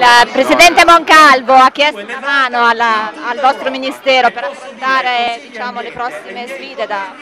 Il Presidente Moncalvo ha chiesto una mano alla, al vostro Ministero per affrontare diciamo, le prossime sfide. Da...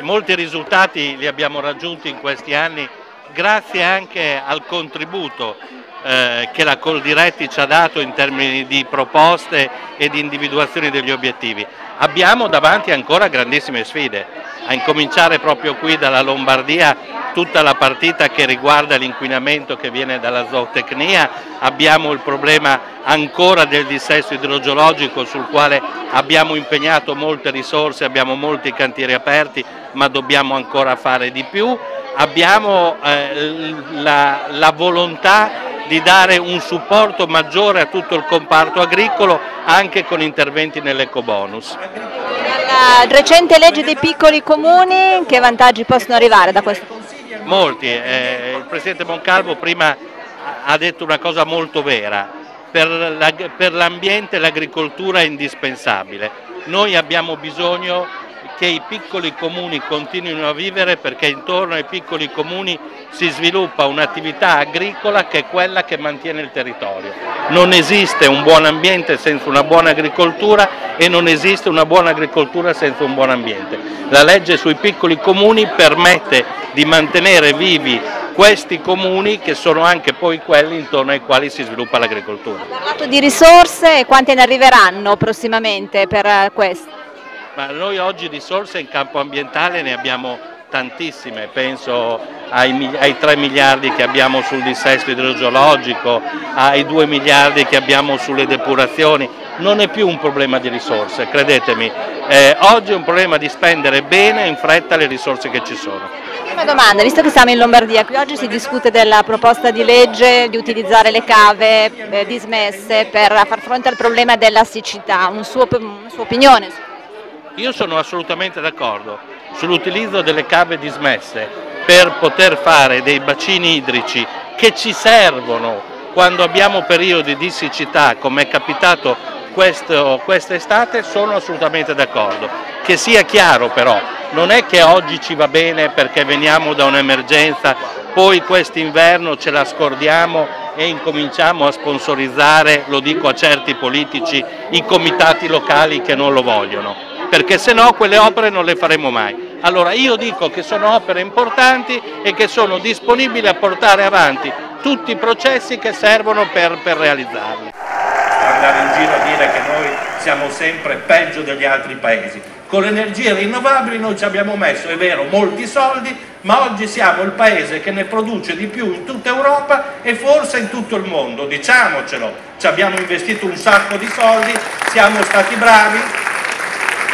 Molti risultati li abbiamo raggiunti in questi anni grazie anche al contributo eh, che la Coldiretti ci ha dato in termini di proposte e di individuazione degli obiettivi. Abbiamo davanti ancora grandissime sfide, a incominciare proprio qui dalla Lombardia tutta la partita che riguarda l'inquinamento che viene dalla zootecnia, abbiamo il problema ancora del dissesto idrogeologico sul quale abbiamo impegnato molte risorse, abbiamo molti cantieri aperti ma dobbiamo ancora fare di più, abbiamo eh, la, la volontà di dare un supporto maggiore a tutto il comparto agricolo anche con interventi nell'ecobonus. La recente legge dei piccoli comuni, che vantaggi possono arrivare da questo? Molti, eh, il Presidente Moncalvo prima ha detto una cosa molto vera, per l'ambiente l'agricoltura è indispensabile, noi abbiamo bisogno che i piccoli comuni continuino a vivere perché intorno ai piccoli comuni si sviluppa un'attività agricola che è quella che mantiene il territorio. Non esiste un buon ambiente senza una buona agricoltura e non esiste una buona agricoltura senza un buon ambiente. La legge sui piccoli comuni permette di mantenere vivi questi comuni che sono anche poi quelli intorno ai quali si sviluppa l'agricoltura. Ha parlato di risorse e quante ne arriveranno prossimamente per questo? Ma noi oggi risorse in campo ambientale ne abbiamo tantissime, penso ai, ai 3 miliardi che abbiamo sul dissesto idrogeologico, ai 2 miliardi che abbiamo sulle depurazioni, non è più un problema di risorse, credetemi, eh, oggi è un problema di spendere bene e in fretta le risorse che ci sono. Prima domanda, visto che siamo in Lombardia, qui oggi si discute della proposta di legge di utilizzare le cave eh, dismesse per far fronte al problema della siccità, una sua, una sua opinione? Io sono assolutamente d'accordo sull'utilizzo delle cave dismesse per poter fare dei bacini idrici che ci servono quando abbiamo periodi di siccità come è capitato quest'estate sono assolutamente d'accordo. Che sia chiaro però, non è che oggi ci va bene perché veniamo da un'emergenza, poi quest'inverno ce la scordiamo e incominciamo a sponsorizzare, lo dico a certi politici, i comitati locali che non lo vogliono perché se no quelle opere non le faremo mai. Allora io dico che sono opere importanti e che sono disponibili a portare avanti tutti i processi che servono per, per realizzarli. Andare in giro a dire che noi siamo sempre peggio degli altri paesi. Con le energie rinnovabili noi ci abbiamo messo, è vero, molti soldi, ma oggi siamo il paese che ne produce di più in tutta Europa e forse in tutto il mondo, diciamocelo. Ci abbiamo investito un sacco di soldi, siamo stati bravi,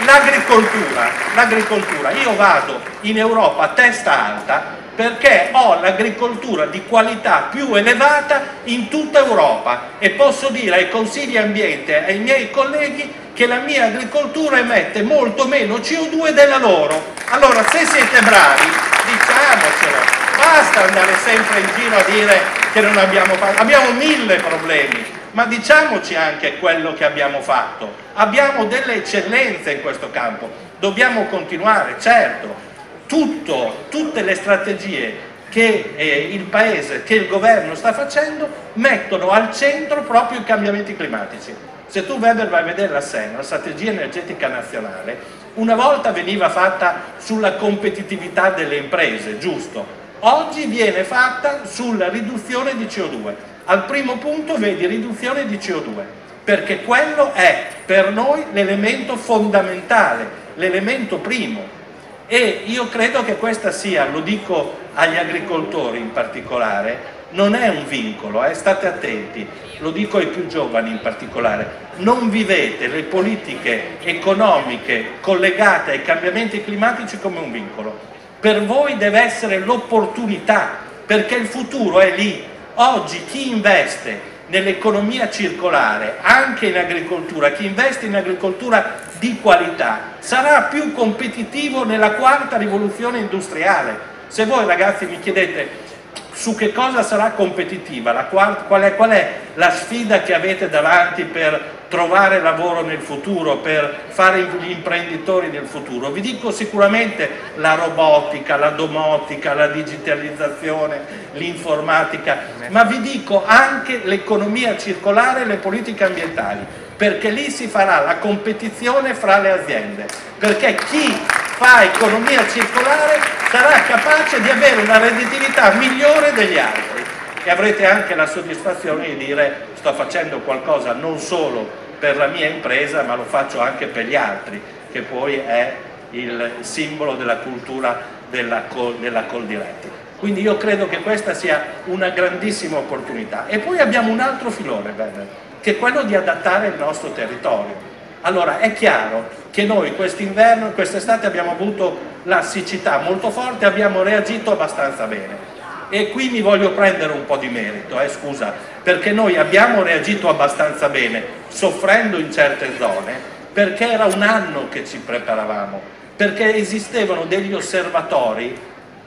L'agricoltura, l'agricoltura, io vado in Europa a testa alta perché ho l'agricoltura di qualità più elevata in tutta Europa e posso dire ai consigli ambiente ai miei colleghi che la mia agricoltura emette molto meno CO2 della loro. Allora se siete bravi, diciamocelo, basta andare sempre in giro a dire che non abbiamo fatto, abbiamo mille problemi, ma diciamoci anche quello che abbiamo fatto. Abbiamo delle eccellenze in questo campo, dobbiamo continuare, certo. Tutto, tutte le strategie che eh, il Paese, che il governo sta facendo, mettono al centro proprio i cambiamenti climatici. Se tu Weber vai a vedere la SEN, la strategia energetica nazionale, una volta veniva fatta sulla competitività delle imprese, giusto? Oggi viene fatta sulla riduzione di CO2 al primo punto vedi riduzione di CO2, perché quello è per noi l'elemento fondamentale, l'elemento primo. E io credo che questa sia, lo dico agli agricoltori in particolare, non è un vincolo, eh? state attenti, lo dico ai più giovani in particolare, non vivete le politiche economiche collegate ai cambiamenti climatici come un vincolo, per voi deve essere l'opportunità, perché il futuro è lì, Oggi chi investe nell'economia circolare, anche in agricoltura, chi investe in agricoltura di qualità, sarà più competitivo nella quarta rivoluzione industriale. Se voi ragazzi mi chiedete su che cosa sarà competitiva, quarta, qual, è, qual è la sfida che avete davanti per trovare lavoro nel futuro, per fare gli imprenditori nel futuro. Vi dico sicuramente la robotica, la domotica, la digitalizzazione, l'informatica, ma vi dico anche l'economia circolare e le politiche ambientali, perché lì si farà la competizione fra le aziende, perché chi fa economia circolare sarà capace di avere una redditività migliore degli altri e avrete anche la soddisfazione di dire sto facendo qualcosa non solo per la mia impresa ma lo faccio anche per gli altri che poi è il simbolo della cultura della, della Coldiretti. Quindi io credo che questa sia una grandissima opportunità. E poi abbiamo un altro filone, Werner, che è quello di adattare il nostro territorio. Allora è chiaro che noi quest'inverno, quest'estate abbiamo avuto la siccità molto forte, abbiamo reagito abbastanza bene e qui mi voglio prendere un po' di merito, eh, scusa, perché noi abbiamo reagito abbastanza bene, soffrendo in certe zone, perché era un anno che ci preparavamo, perché esistevano degli osservatori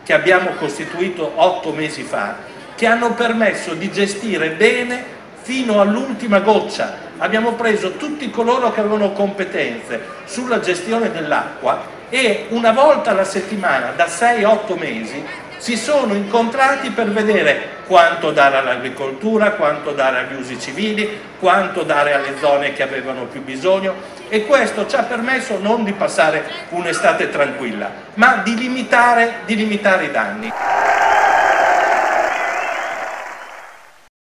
che abbiamo costituito otto mesi fa, che hanno permesso di gestire bene fino all'ultima goccia. Abbiamo preso tutti coloro che avevano competenze sulla gestione dell'acqua e una volta alla settimana, da 6-8 mesi, si sono incontrati per vedere quanto dare all'agricoltura, quanto dare agli usi civili, quanto dare alle zone che avevano più bisogno e questo ci ha permesso non di passare un'estate tranquilla, ma di limitare, di limitare i danni.